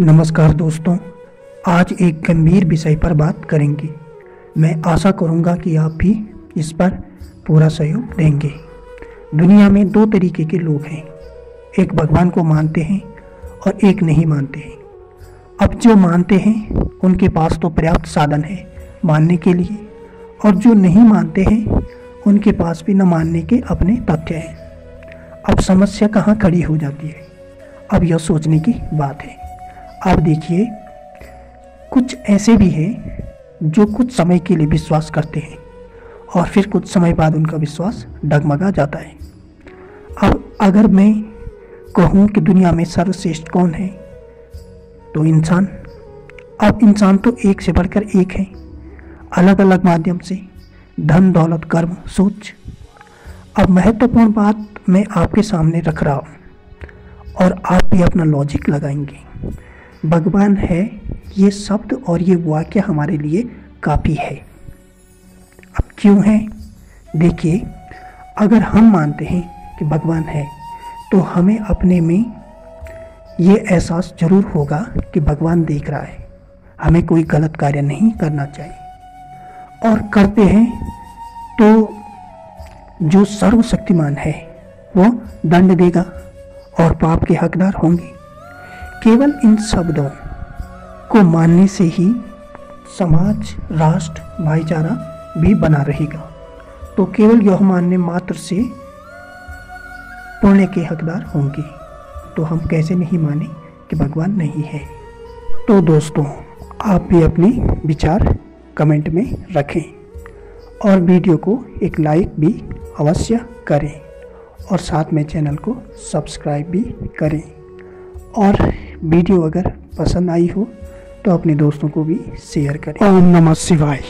नमस्कार दोस्तों, आज एक गंभीर विषय पर बात करेंगे। मैं आशा करूँगा कि आप भी इस पर पूरा सहयोग देंगे। दुनिया में दो तरीके के लोग हैं। एक भगवान को मानते हैं और एक नहीं मानते हैं। अब जो मानते हैं, उनके पास तो पर्याप्त साधन है मानने के लिए, और जो नहीं मानते हैं, उनके पास भी न मानने के अपने तथ्य हैं। अब समस्या कहाँ खड़ी हो जाती है? अब यह सोचने की बात है। आप देखिए, कुछ ऐसे भी हैं जो कुछ समय के लिए विश्वास करते हैं और फिर कुछ समय बाद उनका विश्वास डगमगा जाता है। अब अगर मैं कहूँ कि दुनिया में सर्वश्रेष्ठ कौन है तो इंसान। अब इंसान तो एक से बढ़कर एक है। अलग अलग माध्यम से, धन, दौलत, कर्म, सोच। अब महत्वपूर्ण बात मैं आपके सामने रख रहा हूँ और आप भी अपना लॉजिक लगाएँगे। भगवान है, ये शब्द और ये वाक्य हमारे लिए काफ़ी है। अब क्यों है? देखिए, अगर हम मानते हैं कि भगवान है तो हमें अपने में ये एहसास ज़रूर होगा कि भगवान देख रहा है। हमें कोई गलत कार्य नहीं करना चाहिए। और करते हैं तो जो सर्वशक्तिमान है, वो दंड देगा और पाप के हकदार होंगे। केवल इन शब्दों को मानने से ही समाज, राष्ट्र, भाईचारा भी बना रहेगा। तो केवल यह मानने मात्र से पुण्य के हकदार होंगे। तो हम कैसे नहीं माने कि भगवान नहीं है? तो दोस्तों, आप भी अपनी विचार कमेंट में रखें और वीडियो को एक लाइक भी अवश्य करें और साथ में चैनल को सब्सक्राइब भी करें। और वीडियो अगर पसंद आई हो तो अपने दोस्तों को भी शेयर करें। ओम नमः शिवाय।